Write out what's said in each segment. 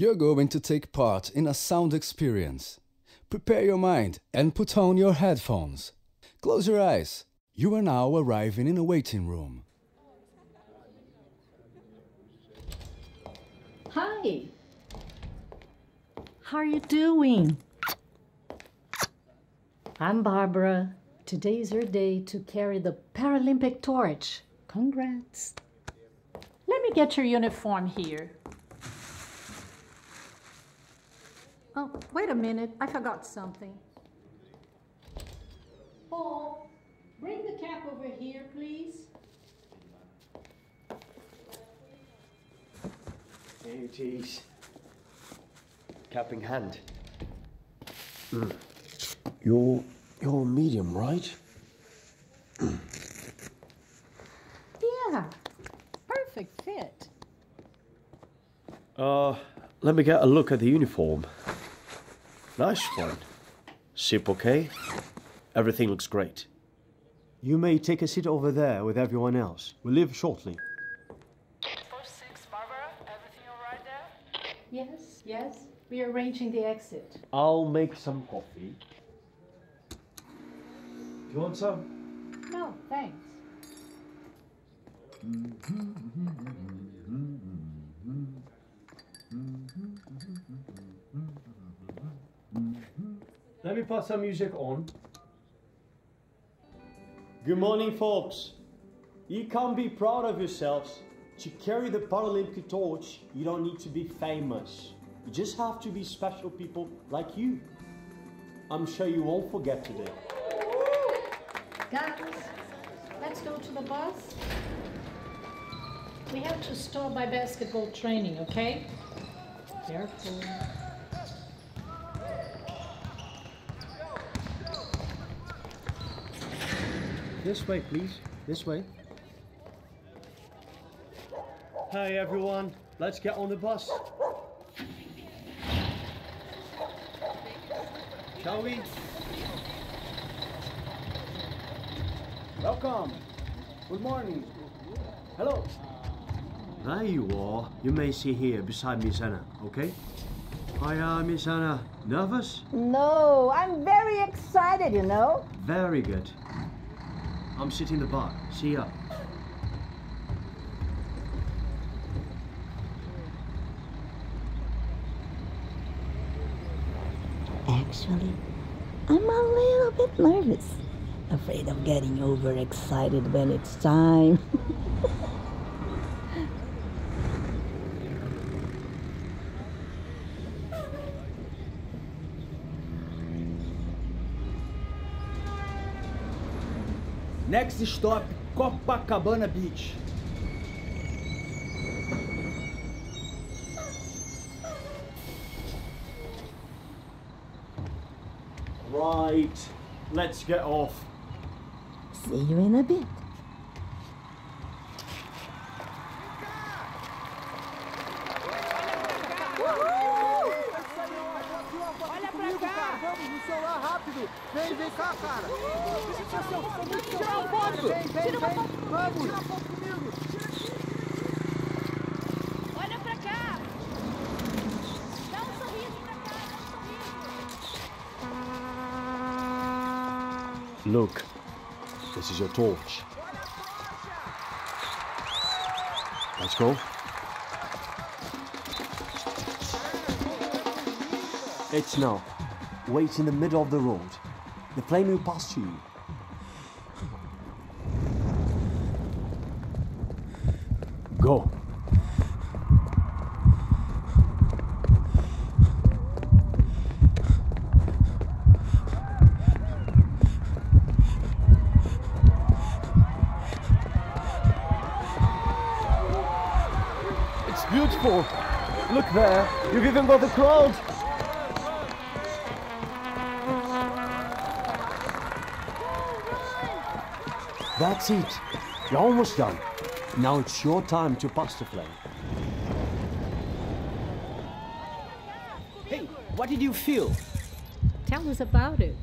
You're going to take part in a sound experience. Prepare your mind and put on your headphones. Close your eyes. You are now arriving in a waiting room. Hi. How are you doing? I'm Barbara. Today's your day to carry the Paralympic torch. Congrats. Let me get your uniform here. Oh, wait a minute. I forgot something. Paul, bring the cap over here, please. Here it is. Cap in hand. Mm. You're you're medium, right? Yeah, perfect fit. Uh, let me get a look at the uniform. Nice one. Ship okay? Everything looks great. You may take a seat over there with everyone else. We'll leave shortly. Four six, Barbara. Everything all right there? Yes, yes. We are arranging the exit. I'll make some coffee. Do you want some? No, thanks. Mm-hmm. Let me put some music on. Good morning, folks. You can't be proud of yourselves. To carry the Paralympic torch, you don't need to be famous. You just have to be special people like you. I'm sure you won't forget today. Guys, let's go to the bus. We have to stop by basketball training, okay? Careful. This way, please. This way. Hey, everyone. Let's get on the bus. Shall we? Welcome. Good morning. Hello. There you are. You may sit here beside Miss Ana, okay? Hiya, Miss Ana. Nervous? No, I'm very excited, you know. Very good. I'm sitting in the bar. See ya. Actually, I'm a little bit nervous. Afraid of getting overexcited when it's time. Next stop, Copacabana Beach. Right. Let's get off. See you in a bit. Olha pra cá! Vamos no celular rápido! Vem, vem cá, cara! Tira uma foto! Vem, vem, vem! Vamos! Tira foto comigo! Olha pra cá! Dá um sorriso pra cá, dá um sorriso. Look, this is your torch. Let's go. It's now. Wait in the middle of the road. The plane will pass you. Go. It's beautiful. Look there. You've even got the crowd. That's it. You're almost done. Now it's your time to pass the flame. Hey, what did you feel? Tell us about it.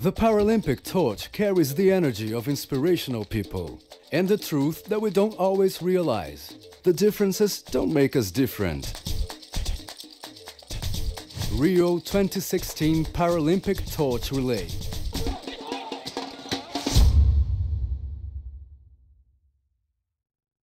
The Paralympic torch carries the energy of inspirational people and the truth that we don't always realize. The differences don't make us different. Rio 2016 Paralympic Torch Relay.